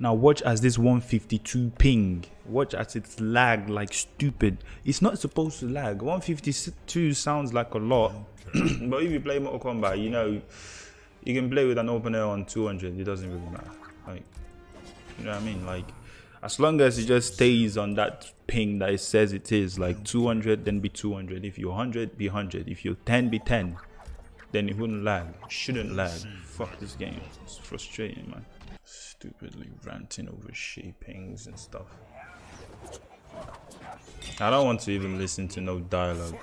Now watch as this 152 ping. Watch as it's lag like stupid. It's not supposed to lag. 152 sounds like a lot. but if you play Mortal Kombat, you know, you can play with an open air on 200. It doesn't really matter. Like, you know what I mean? Like, as long as it just stays on that ping that it says it is, like 200, then be 200. If you're 100, be 100. If you're 10, be 10. Then it wouldn't lag. Shouldn't lag. Fuck this game. It's frustrating, man. Stupidly ranting over shapings and stuff. I don't want to even listen to no dialogue.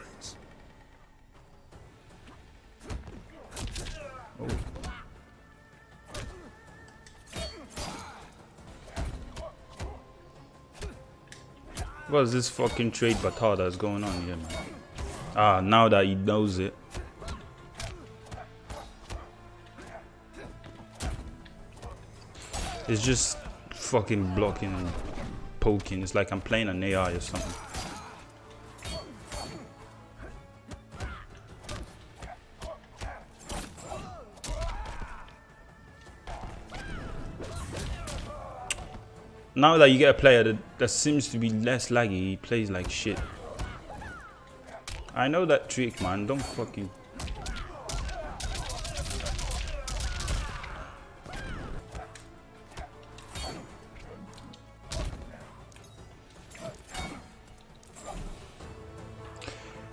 Oh. What's this fucking trade battle that's going on here, man? Ah, now that he knows it. It's just fucking blocking and poking. It's like I'm playing an AI or something. Now that you get a player that, that seems to be less laggy, he plays like shit. I know that trick, man. Don't fucking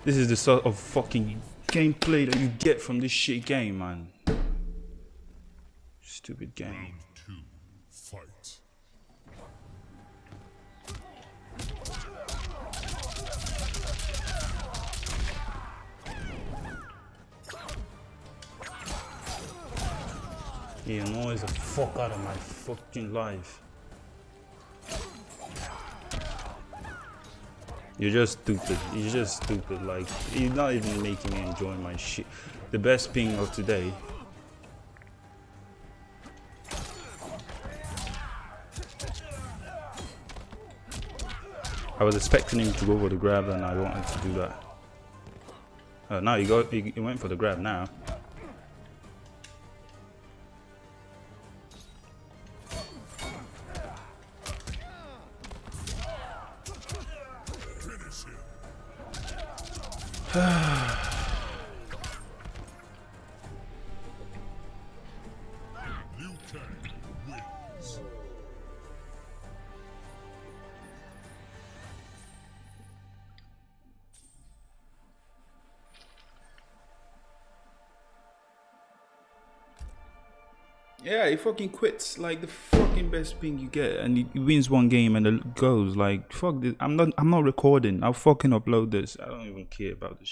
This is the sort of fucking gameplay that you get from this shit game, man. Stupid game. Round two. He annoys the fuck out of my fucking life. You're just stupid. You're just stupid. Like, you're not even making me enjoy my shit. The best ping of today. I was expecting him to go for the grab and I wanted to do that. Oh, now he, got, he, he went for the grab now. Liu Kang wins. Yeah, he fucking quits like the fucking best thing you get, and he, he wins one game and it goes like fuck this. I'm not. I'm not recording. I'll fucking upload this. I don't even care about this. Shit.